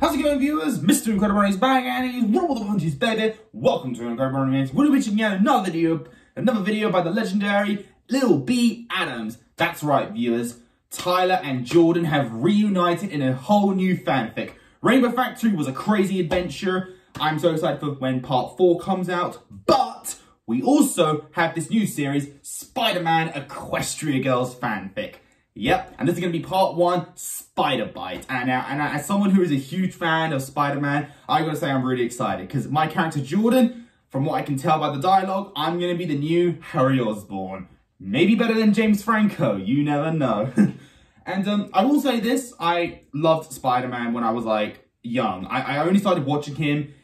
How's it going, viewers? Mr. Incredible is back and he's roll the punches, baby. Welcome to Incredi-Brony Reacts. We're watching yet another video, another video by the legendary Lil B Adams. That's right, viewers. Tyler and Jordan have reunited in a whole new fanfic. Rainbow Factory was a crazy adventure. I'm so excited for when part four comes out, but we also have this new series, Spider-Man Equestria Girls fanfic. Yep, and this is going to be part one, Spider Bite. And, now, and as someone who is a huge fan of Spider-Man, I gotta say I'm really excited because my character Jordan, from what I can tell by the dialogue, I'm going to be the new Harry Osborn. Maybe better than James Franco, you never know. and um, I will say this, I loved Spider-Man when I was like young. I, I only started watching him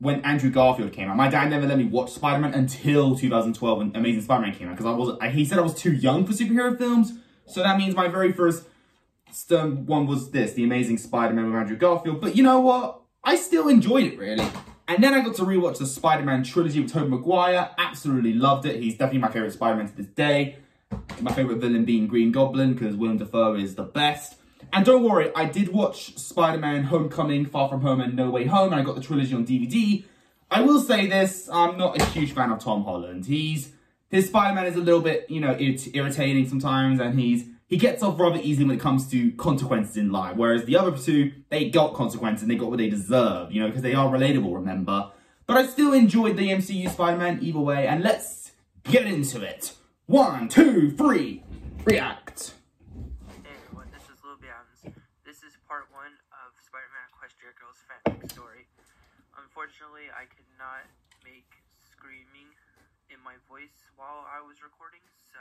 when Andrew Garfield came out. My dad never let me watch Spider-Man until 2012 when Amazing Spider-Man came out because I was he said I was too young for superhero films. So that means my very first one was this, The Amazing Spider-Man with Andrew Garfield. But you know what? I still enjoyed it, really. And then I got to rewatch the Spider-Man trilogy with Tobey Maguire. Absolutely loved it. He's definitely my favourite Spider-Man to this day. My favourite villain being Green Goblin, because Willem Dafoe is the best. And don't worry, I did watch Spider-Man Homecoming, Far From Home, and No Way Home, and I got the trilogy on DVD. I will say this, I'm not a huge fan of Tom Holland. He's his Spider-Man is a little bit, you know, irritating sometimes, and he's he gets off rather easily when it comes to consequences in life. Whereas the other two, they got consequences and they got what they deserve, you know, because they are relatable, remember? But I still enjoyed the MCU Spider-Man either way, and let's get into it. One, two, three, react. Hey everyone, this is Lil Adams. This is part one of Spider-Man Equestria Girls fanfic story. Unfortunately, I could not make screaming in my voice while I was recording, so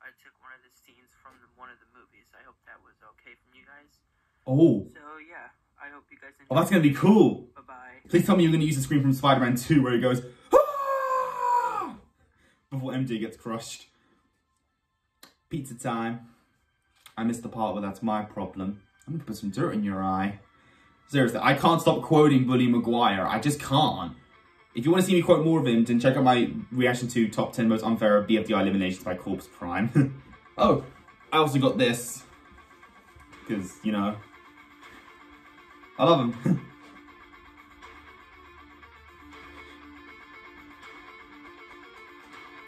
I took one of the scenes from the, one of the movies. I hope that was okay from you guys. Oh. So yeah, I hope you guys. Oh, that's gonna be cool. Bye bye. Please tell me you're gonna use the screen from Spider-Man 2 where he goes, ah! before MJ gets crushed. Pizza time. I missed the part where that's my problem. I'm gonna put some dirt in your eye. Seriously, I can't stop quoting Bully Maguire. I just can't. If you want to see me quote more of him, then check out my reaction to top 10 most unfair BFDI eliminations by Corpse Prime. oh, I also got this. Because, you know, I love him.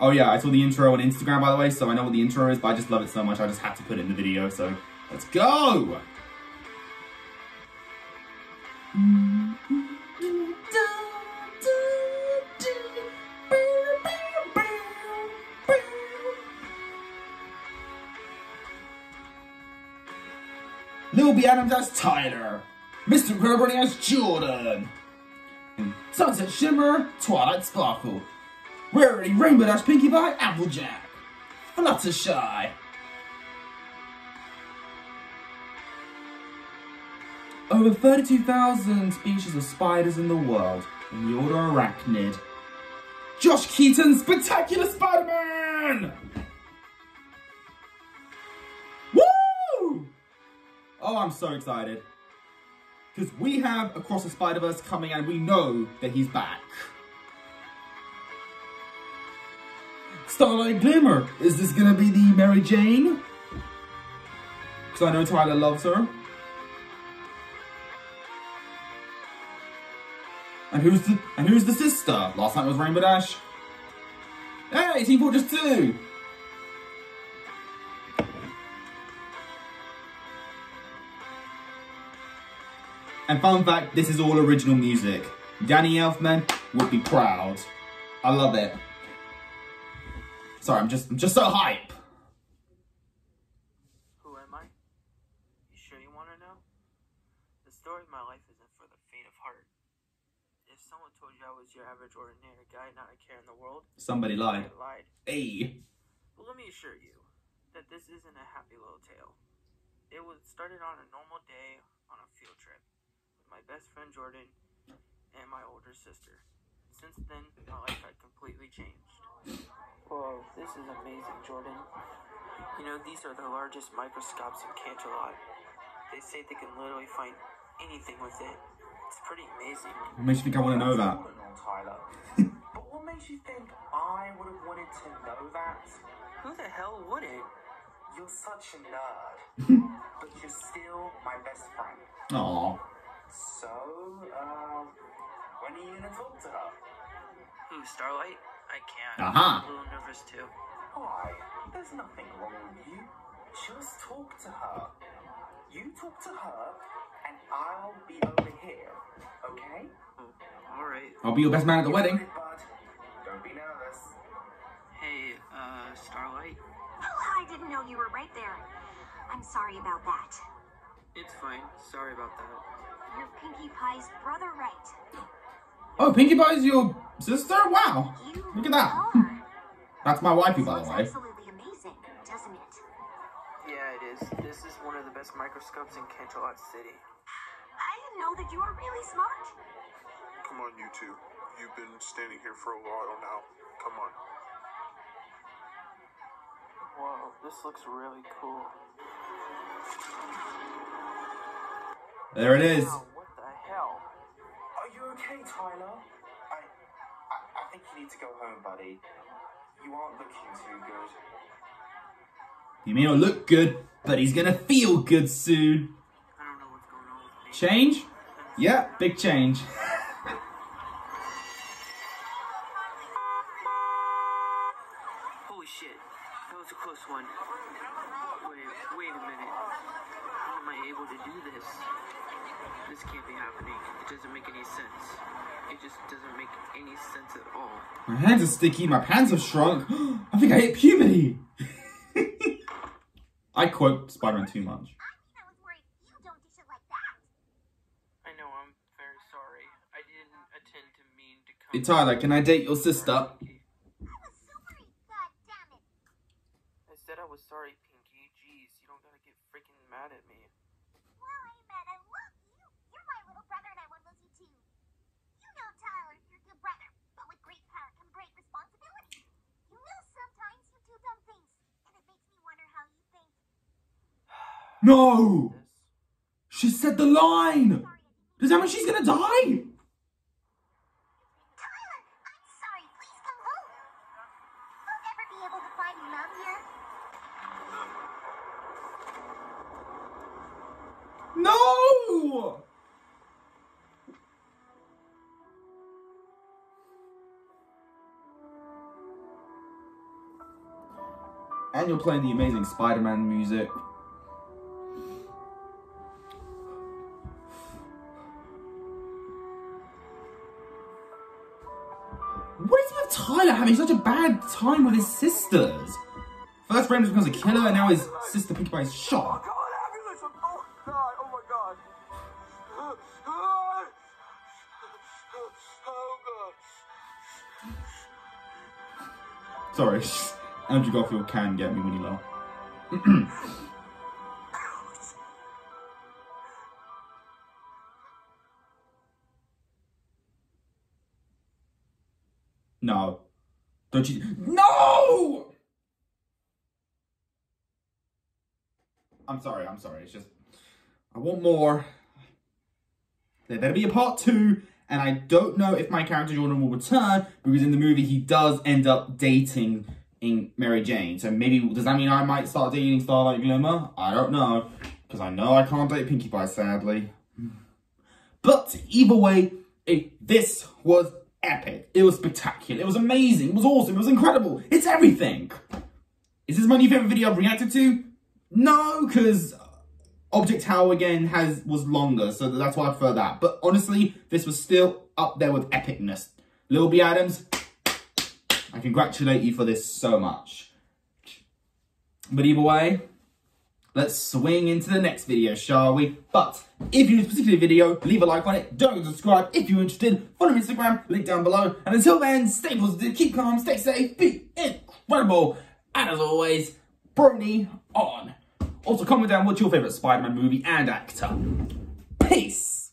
oh yeah, I saw the intro on Instagram by the way, so I know what the intro is, but I just love it so much I just had to put it in the video, so let's go! Lil B Adams as Tyler, Mr. Gerberny as Jordan, Sunset Shimmer, Twilight Sparkle, Rarity Rainbow Dash Pinkie Pie, Applejack, Fluttershy, Over 32,000 species of spiders in the world, in the order Arachnid. Josh Keaton's Spectacular Spider-Man! Oh, I'm so excited. Because we have Across the Spider-Verse coming and we know that he's back. Starlight Glimmer. Is this going to be the Mary Jane? Because I know Tyler loves her. And who's the and who's the sister? Last night was Rainbow Dash. Hey, Team Fortress 2! And fun fact, this is all original music. Danny Elfman would be proud. I love it. Sorry, I'm just I'm just so hype. Who am I? You sure you want to know? The story of my life isn't for the faint of heart. If someone told you I was your average ordinary guy, not a care in the world, somebody lied. lied. Hey. But let me assure you that this isn't a happy little tale. It was started on a normal day on a field trip my best friend Jordan, and my older sister. Since then, my life had completely changed. Whoa, this is amazing, Jordan. You know, these are the largest microscopes in Canterlot. They say they can literally find anything with it. It's pretty amazing. What makes you think I want to know that? Tyler. but what makes you think I would have wanted to know that? Who the hell wouldn't? You're such a nerd. but you're still my best friend. Aww. So, uh, when are you gonna talk to her? Who, Starlight? I can't. Uh-huh. I'm a little nervous too. Why? There's nothing wrong with you. Just talk to her. You talk to her, and I'll be over here. Okay? Oh, alright. I'll be your best man at the wedding. Good, bud. Don't be nervous. Hey, uh, Starlight? Oh, I didn't know you were right there. I'm sorry about that. It's fine. Sorry about that. You're Pinkie Pie's brother, right? Oh, Pinkie Pie's your sister? Wow. You Look at that. are. That's my wifey, by the way. absolutely amazing, doesn't it? Yeah, it is. This is one of the best microscopes in Canterlot City. I didn't know that you were really smart. Come on, you two. You've been standing here for a while now. Come on. Whoa, this looks really cool. There it is. Wow, what the hell? Are you okay, Tyler? I, I, I think you need to go home, buddy. You aren't looking too good. He may not look good, but he's gonna feel good soon. I don't know what's going on. Change? Yeah, big change. Holy shit, that was a close one. Wait, wait a minute. How am I able to do this? This can't be happening. It doesn't make any sense. It just doesn't make any sense at all. My hands are sticky, my pants have shrunk. I think I hit puberty. I quote Spider-Man too much. I can I date your sister? do shit like that. I know, I'm very sorry. I didn't intend to mean to come. Hey Tyler, can I date your sister? I was so worried. God damn it. I said I was sorry, Pinkie. Jeez, you don't gotta get freaking mad at me. Well, I man, I love you. You're my little brother, and I won't lose you too. You know, Tyler, you're your brother, but with great power come great responsibility. You know, sometimes you do dumb things, and it makes me wonder how you think. No! She said the line! Does that mean she's gonna die? No! And you're playing the amazing Spider-Man music. Tyler having such a bad time with his sisters? First Raymond becomes a killer, and now his sister Pinkie Pie is shot. Oh, God, my God. God. Sorry, Andrew Garfield can get me when he laugh. no. Don't you? No! I'm sorry, I'm sorry. It's just, I want more. There better be a part two, and I don't know if my character Jordan will return because in the movie he does end up dating in Mary Jane. So maybe does that mean I might start dating Starlight Glimmer? I don't know because I know I can't date Pinkie Pie sadly. But either way, it, this was epic. It was spectacular. It was amazing. It was awesome. It was incredible. It's everything. Is this my new favorite video I've reacted to? No, because Object Tower again has was longer, so that's why I prefer that. But honestly, this was still up there with epicness. Lil B Adams, I congratulate you for this so much. But either way, let's swing into the next video, shall we? But if you enjoyed this particular video, leave a like on it. Don't subscribe if you're interested. Follow me on Instagram, link down below. And until then, stay positive, keep calm, stay safe, be incredible. And as always, Brony on. Also, comment down what's your favourite Spider-Man movie and actor. Peace!